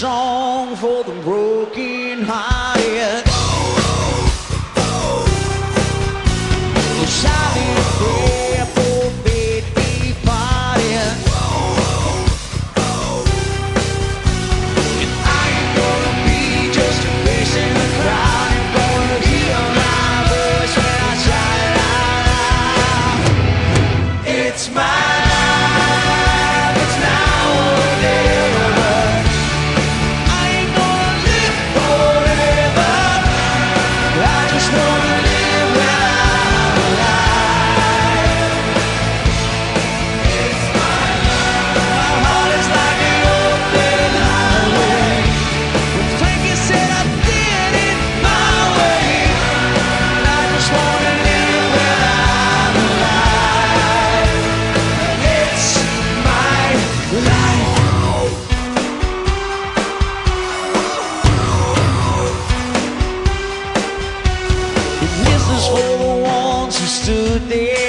song for the broken heart. I 때